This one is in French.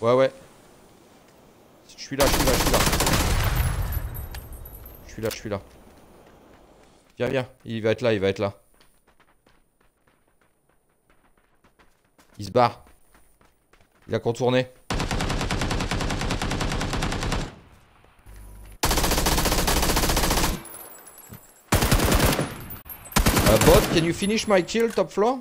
Ouais, ouais. Je suis là, je suis là, je suis là. Je suis là, je suis là. Viens, viens. Il va être là, il va être là. Il se barre. Il a contourné. Uh, bot, can you finish my kill top floor?